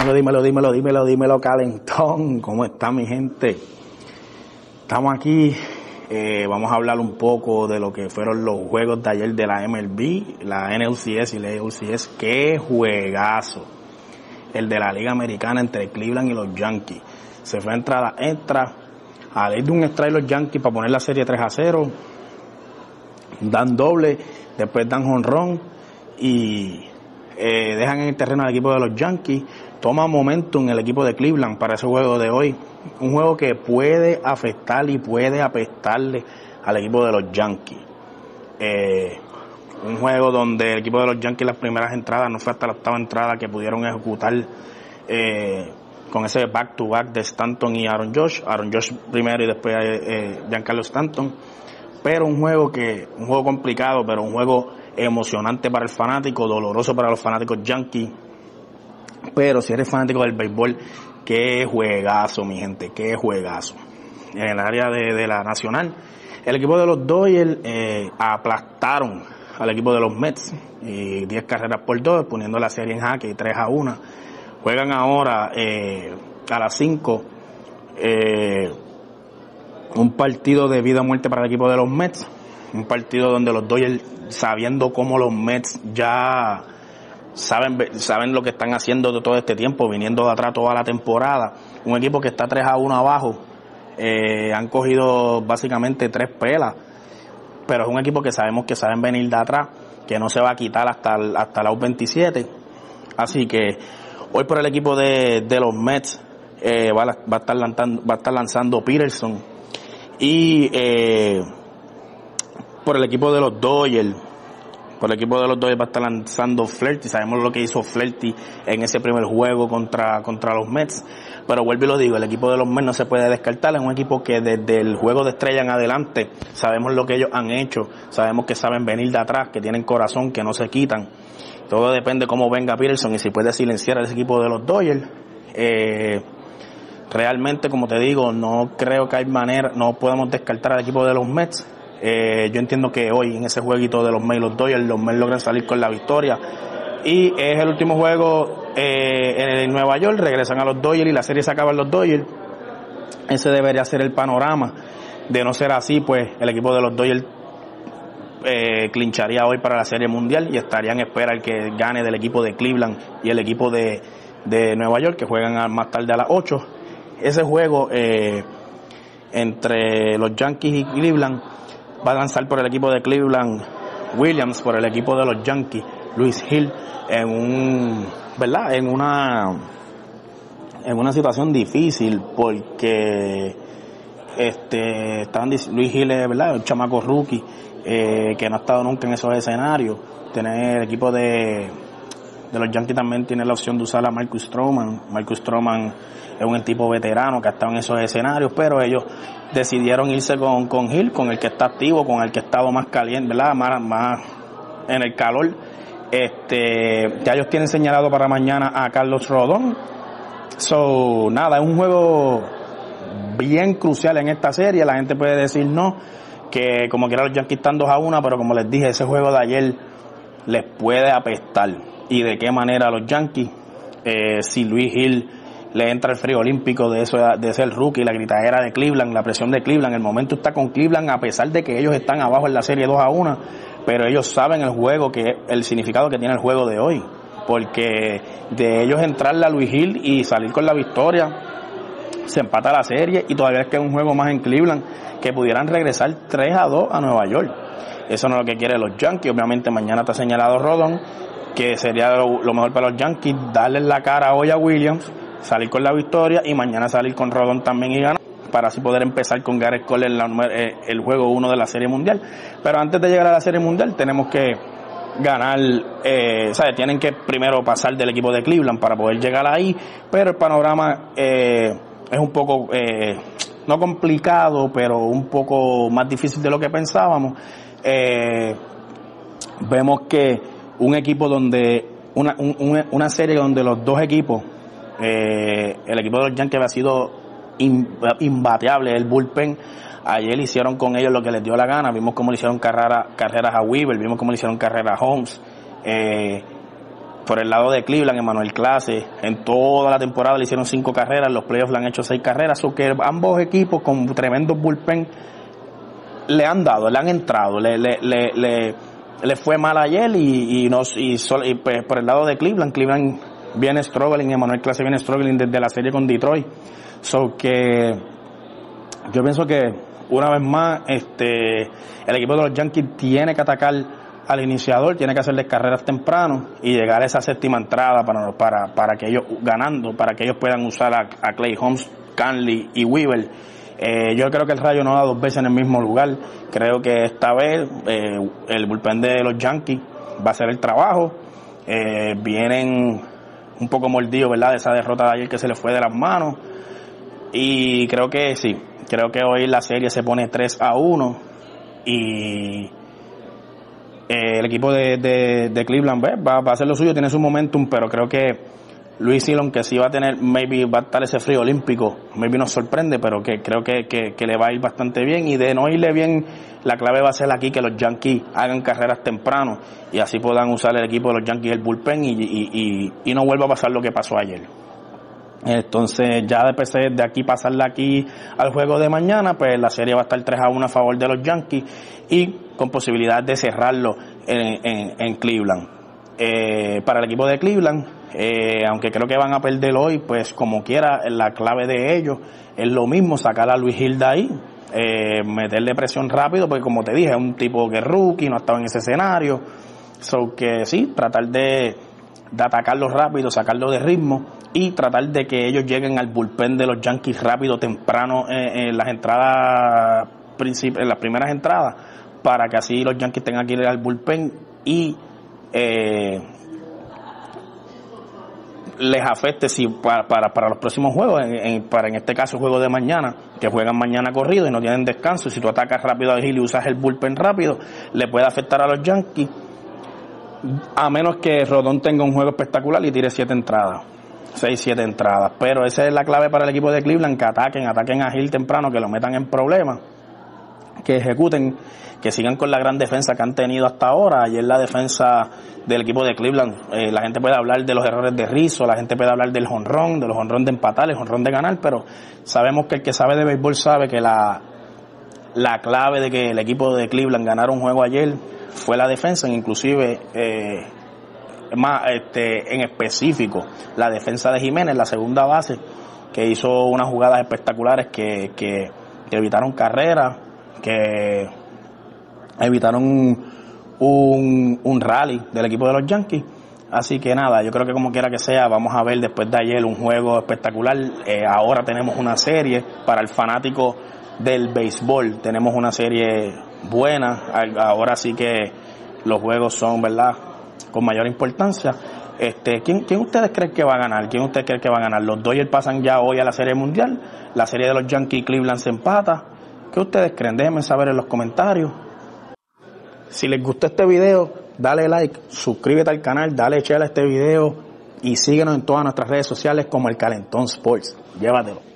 Dímelo, dímelo, dímelo, dímelo, dímelo, calentón. ¿Cómo está mi gente? Estamos aquí, eh, vamos a hablar un poco de lo que fueron los juegos de ayer de la MLB, la NLCS y la ALCS. ¡Qué juegazo! El de la Liga Americana entre Cleveland y los Yankees. Se fue a entrada, entra, a ley de un strike los Yankees para poner la serie 3 a 0. Dan doble, después dan honrón y eh, dejan en el terreno al equipo de los Yankees, toma momentum el equipo de Cleveland para ese juego de hoy. Un juego que puede afectar y puede apestarle al equipo de los Yankees. Eh, un juego donde el equipo de los Yankees las primeras entradas, no fue hasta la octava entrada que pudieron ejecutar eh, con ese back to back de Stanton y Aaron Josh. Aaron Josh primero y después eh, Giancarlo Stanton. Pero un juego que, un juego complicado, pero un juego emocionante para el fanático, doloroso para los fanáticos yankees. Pero si eres fanático del béisbol, qué juegazo, mi gente, qué juegazo. En el área de, la nacional, el equipo de los Dodgers eh, aplastaron al equipo de los Mets y 10 carreras por 2, poniendo la serie en jaque y 3 a 1. Juegan ahora eh, a las 5 eh, un partido de vida o muerte para el equipo de los Mets. Un partido donde los Dodgers sabiendo cómo los Mets ya saben, saben lo que están haciendo de todo este tiempo, viniendo de atrás toda la temporada. Un equipo que está 3 a 1 abajo, eh, han cogido básicamente tres pelas, pero es un equipo que sabemos que saben venir de atrás, que no se va a quitar hasta, hasta la U27. Así que hoy por el equipo de, de los Mets eh, va, a, estar lanzando, va a estar lanzando Peterson y eh, por el equipo de los Dodgers. Por el equipo de los Dodgers va a estar lanzando Flerty. Sabemos lo que hizo Flerty en ese primer juego contra, contra los Mets. Pero vuelvo y lo digo, el equipo de los Mets no se puede descartar. Es un equipo que desde el juego de estrella en adelante sabemos lo que ellos han hecho. Sabemos que saben venir de atrás, que tienen corazón, que no se quitan. Todo depende cómo venga Peterson y si puede silenciar a ese equipo de los Dodgers. Eh, realmente, como te digo, no creo que hay manera, no podemos descartar al equipo de los Mets eh, yo entiendo que hoy en ese jueguito de los Mets los Dodgers, los Mets logran salir con la victoria. Y es el último juego eh, en Nueva York, regresan a los Dodgers y la serie se acaba en los Dodgers. Ese debería ser el panorama. De no ser así, pues el equipo de los Dodgers eh, clincharía hoy para la Serie Mundial y estarían en espera el que gane del equipo de Cleveland y el equipo de, Nueva York, que juegan más tarde a las 8. Ese juego entre los Yankees y Cleveland va a lanzar por el equipo de Cleveland Williams, por el equipo de los Yankees Luis Hill en un, ¿verdad? En una en una situación difícil porque este estaban Luis Hill es verdad un chamaco rookie eh, que no ha estado nunca en esos escenarios tener el equipo de de los Yankees también tiene la opción de usar a Marcus Stroman. Marcus Stroman es un tipo veterano que ha estado en esos escenarios, pero ellos decidieron irse con, con Hill, con el que está activo, con el que ha estado más caliente, ¿verdad? Más, más en el calor. Este, ya ellos tienen señalado para mañana a Carlos Rodón. So, nada, es un juego bien crucial en esta serie. La gente puede decir no, que como quiera los Yankees están 2 a 1, pero como les dije, ese juego de ayer les puede apestar y de qué manera los Yankees, eh, si Luis Hill le entra el frío olímpico de eso de ser rookie, la gritadera de Cleveland, la presión de Cleveland, el momento está con Cleveland a pesar de que ellos están abajo en la serie 2 a 1, pero ellos saben el juego que el significado que tiene el juego de hoy, porque de ellos entrarle a Luis Hill y salir con la victoria, se empata la serie y todavía es que un juego más en Cleveland que pudieran regresar 3 a 2 a Nueva York. Eso no es lo que quieren los Yankees, obviamente mañana está señalado Rodón que sería lo, mejor para los Yankees, darle la cara hoy a Williams, salir con la victoria y mañana salir con Rodón también y ganar para así poder empezar con Gareth Cole en eh, el juego 1 de la Serie Mundial. Pero antes de llegar a la Serie Mundial tenemos que ganar, eh, ¿sabes? Tienen que primero pasar del equipo de Cleveland para poder llegar ahí, pero el panorama eh, es un poco, eh, no complicado, pero un poco más difícil de lo que pensábamos. vemos que un equipo donde, una, una serie donde los dos equipos, eh, el equipo de los Yankees había sido imbateable, el bullpen, ayer hicieron con ellos lo que les dio la gana, vimos cómo le hicieron carrera, carreras a Weaver, vimos cómo le hicieron carreras a Holmes, eh, por el lado de Cleveland, Emanuel Clase, en toda la temporada le hicieron cinco carreras, los playoffs le han hecho seis carreras, o que ambos equipos con tremendos bullpen le han dado, le han entrado, le, le, le, le, fue mal ayer y, y, nos, y, y pues, por el lado de Cleveland, Cleveland viene struggling, Emanuel Clase viene struggling desde la serie con Detroit. So que yo pienso que una vez más este el equipo de los Yankees tiene que atacar al iniciador, tiene que hacerle carreras temprano y llegar a esa séptima entrada para, para, para que ellos ganando, para que ellos puedan usar a, Clay Holmes, Canley y Weaver. Eh, yo creo que el Rayo no da dos veces en el mismo lugar. Creo que esta vez eh, el bullpen de los Yankees va a hacer el trabajo. Eh, vienen un poco mordidos, ¿verdad? De esa derrota de ayer que se les fue de las manos. Y creo que sí, creo que hoy la serie se pone 3 a 1 y eh, el equipo de, de, Cleveland va, va, a hacer lo suyo, tiene su momentum, pero creo que Luis Silon que sí va a tener, maybe va a estar ese frío olímpico, maybe nos sorprende, pero que creo que, que, le va a ir bastante bien y de no irle bien, la clave va a ser aquí que los Yankees hagan carreras temprano y así puedan usar el equipo de los Yankees el bullpen y, y, y, no vuelva a pasar lo que pasó ayer. Entonces, ya después de aquí pasarla aquí al juego de mañana, pues la serie va a estar 3 a 1 a favor de los Yankees y con posibilidad de cerrarlo en, en, Cleveland. Eh, para el equipo de Cleveland, eh, aunque creo que van a perder hoy, pues como quiera, la clave de ellos es lo mismo, sacar a Luis Gilda ahí, eh, meterle presión rápido, porque como te dije, es un tipo que rookie, no ha estado en ese escenario. So que sí, tratar de, de atacarlo rápido, sacarlo de ritmo y tratar de que ellos lleguen al bullpen de los Yankees rápido, temprano en, las entradas, en las primeras entradas, para que así los Yankees tengan que ir al bullpen y eh, les afecte si para, para, los próximos juegos, en, para en este caso el juego de mañana, que juegan mañana corrido y no tienen descanso, si tú atacas rápido a Gil y usas el bullpen rápido, le puede afectar a los Yankees, a menos que Rodón tenga un juego espectacular y tire siete entradas. 6, 7 entradas. Pero esa es la clave para el equipo de Cleveland, que ataquen, ataquen a Gil temprano, que lo metan en problemas, que ejecuten, que sigan con la gran defensa que han tenido hasta ahora. Ayer la defensa del equipo de Cleveland, eh, la gente puede hablar de los errores de Rizzo, la gente puede hablar del jonrón, de los honrón de empatar, el jonrón de ganar, pero sabemos que el que sabe de béisbol sabe que la, la clave de que el equipo de Cleveland ganara un juego ayer fue la defensa, inclusive eh, más este, en específico la defensa de Jiménez, la segunda base, que hizo unas jugadas espectaculares que, que, evitaron carreras, que evitaron un, un, rally del equipo de los Yankees. Así que nada, yo creo que como quiera que sea, vamos a ver después de ayer un juego espectacular. Eh, ahora tenemos una serie para el fanático del béisbol. Tenemos una serie buena. Ahora sí que los juegos son, ¿verdad? con mayor importancia. Este, ¿quién, ¿Quién ustedes creen que va a ganar? ¿Quién ustedes creen que va a ganar? Los Dodgers pasan ya hoy a la Serie Mundial. La serie de los Yankees Cleveland se empata. ¿Qué ustedes creen? Déjenme saber en los comentarios. Si les gustó este video, dale like, suscríbete al canal, dale share a este video y síguenos en todas nuestras redes sociales como el Calentón Sports. Llévatelo.